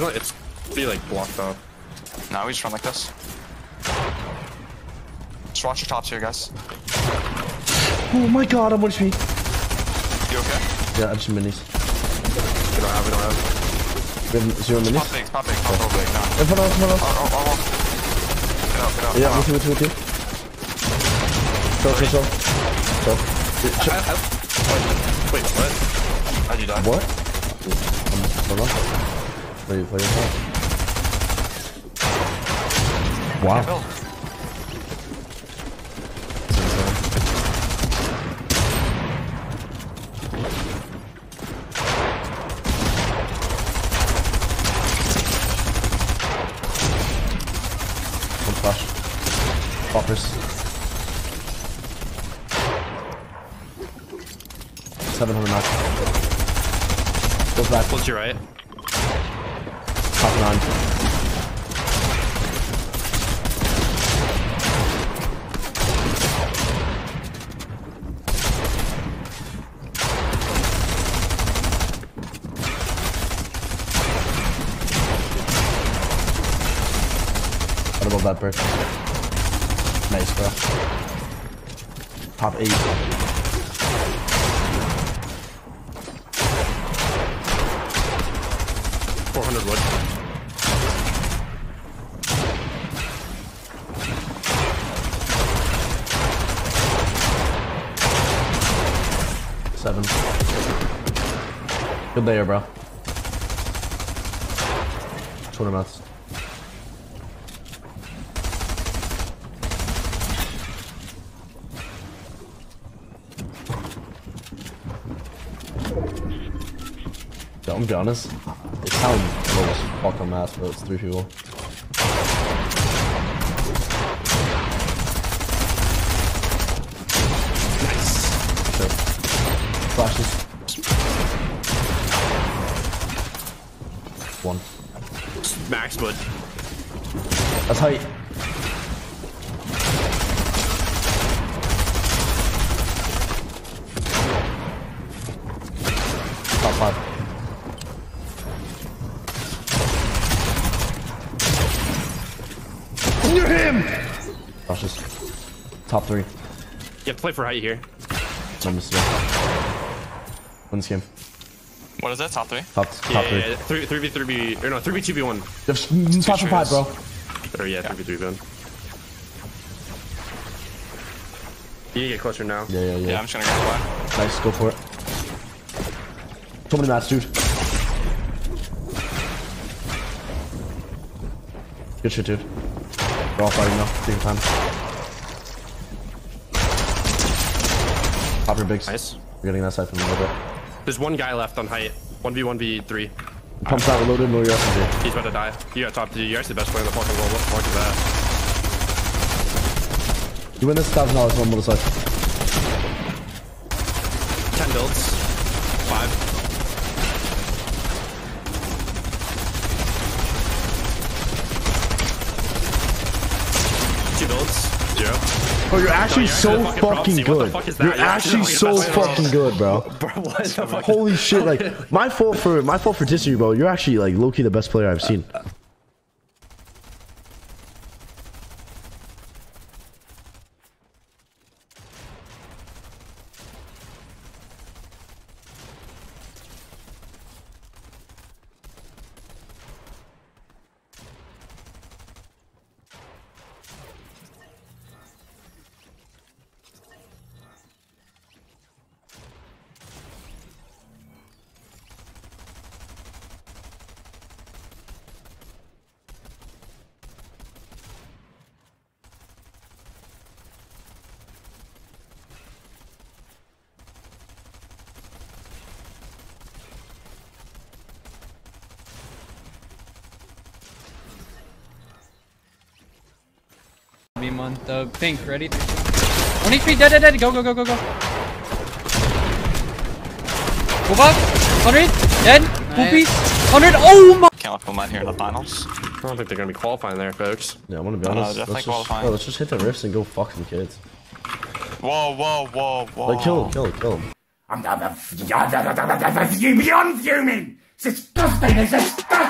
You know, It's be like blocked off. No, we just run like this. Just watch your tops here, guys. Oh my god, I'm one HP. You okay? Yeah, I have some minis. We don't have. We don't have. We have zero Pop minis. big, pop big, pop over big. No. In front of us, in front of us. Oh, oh, oh. Get out, get out. Yeah, come me out. too, me too, me too. Chill. I, I, wait, what? How'd you die? What? I'm, I'm not. Play, play your part. Wow. One flash. Seven hundred knock. Goes back. What's your right? Nine. What about that bird? Nice, bro. Top eight. Four hundred wood. Seven. Good layer, bro. 200 mats. Yo, I'm be honest. It sounds low fuck on mass, but it's three people. One. Max wood. That's height. Top five. Near him! Flashes. Top three. You have to play for height here. Let me see. Win this game. What is it? Top three? Top, Yeah, top yeah, three. yeah. Three, three v three v, or no, three v two v one. There's five for five, bro. Or yeah, three v three v one. You need to get closer now. Yeah, yeah, Yeah, yeah. I'm just gonna go away. Nice, go for it. So many mats, dude. Good shit, dude. We're all fighting now. Take your time. Pop your bigs. Nice. We're getting that side from a little bit. There's one guy left on height. One v one v three. Pumps out, reloaded, no your SMG. He's about to die. You got top two. You're actually the best player in the fucking world. What the fuck is that? You win this thousand dollars on motorcycle. Ten builds. Five. Two builds. Zero. Bro, you're actually so fucking. Good. You're actually so best player in the fucking good, bro. Bro, what the fuck? Holy shit, like my fault for my fault for dissing you, bro. You're actually like low key the best player I've seen. Beam on the pink, ready? One HP, dead, dead, dead. Go, go, go, go, go. Move up. 100, dead. Full piece. 100, oh my. Can't let them out here in the finals. I don't think they're gonna be qualifying there, folks. Yeah, I'm gonna be No, no, honest. let's, just, bro, let's just hit the rifts and go fuck some kids. Whoa, whoa, whoa, whoa. Like kill him, kill him, kill him. I'm, I'm, I'm, beyond fuming. It's disgusting. It's disgusting.